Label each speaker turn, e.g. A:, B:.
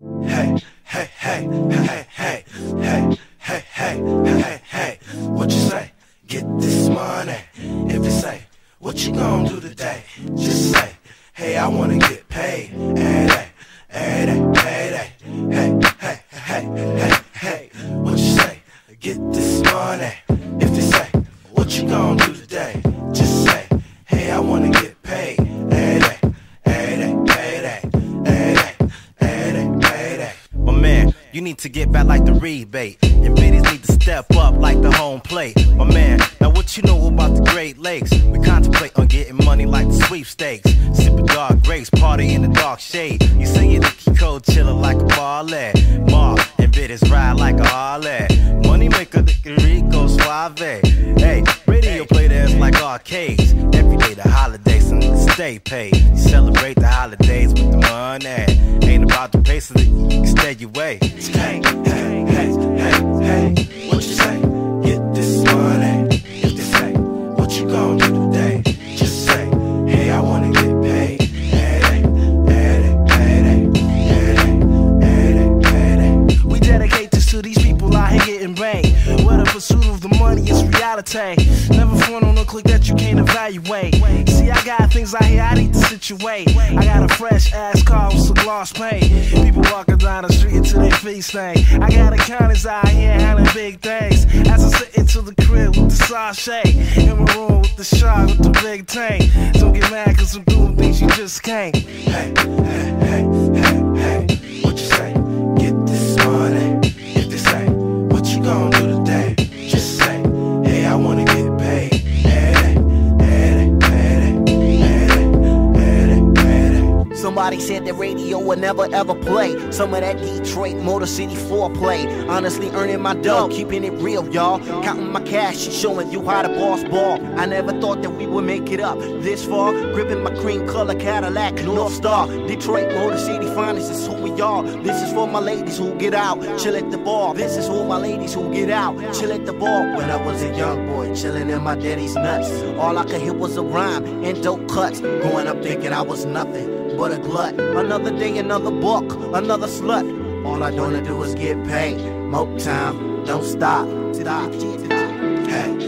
A: Hey, hey, hey, hey, hey, hey, hey, hey, hey, hey. What you say? Get this money. If you say, what you gonna do today? Just say, hey, I wanna get paid. Hey, hey, hey, hey, hey, hey, hey, hey, hey. What you say? Get this money. If they say, what you gonna do today? Just say,
B: you need to get back like the rebate. And biddies need to step up like the home plate. My man, now what you know about the Great Lakes? We contemplate on getting money like the sweepstakes. Sipping dark grapes, party in the dark shade. You say you're the cold chillin' like a ballet. Mar and biddies ride like a Harley. Money maker, the Rico Suave. Hey, radio play dance like arcades. Every day the holidays and stay paid. Celebrate the holidays with the money. Ain't about the pace of the stay your way.
A: Hey, hey, hey, hey, hey. What you say? Get this money. If they say, what you gonna do today? Just say, hey, I wanna get paid. Hey, hey, hey.
C: We dedicate this to these people out here getting brain. Where the pursuit of the money is reality. Never front on a click that you can't evaluate. See, I got things out here I need to situate. I got a fresh ass car with some gloss paint. People walking down the street until they feet stain. I got accountants out here handling big things. As I sit into the crib with the sachet. In my room with the shark with the big tank. Don't get mad cause I'm doing things you just can't.
A: Hey, hey, hey, hey.
D: Somebody said that radio would never ever play some of that Detroit Motor City foreplay. Honestly, earning my dough, keeping it real, y'all. Counting my cash and showing you how the boss ball. I never thought that we would make it up this far. Gripping my cream color Cadillac North Star. Detroit Motor City finest is who we are. This is for my ladies who get out, chill at the bar. This is for my ladies who get out, chill at the bar. When I was a young boy, chilling in my daddy's nuts. All I could hear was a rhyme and dope cuts. Growing up thinking I was nothing but a glut. Another day, another book, another slut. All I wanna do is get paid. Motown, don't stop.
A: Hey.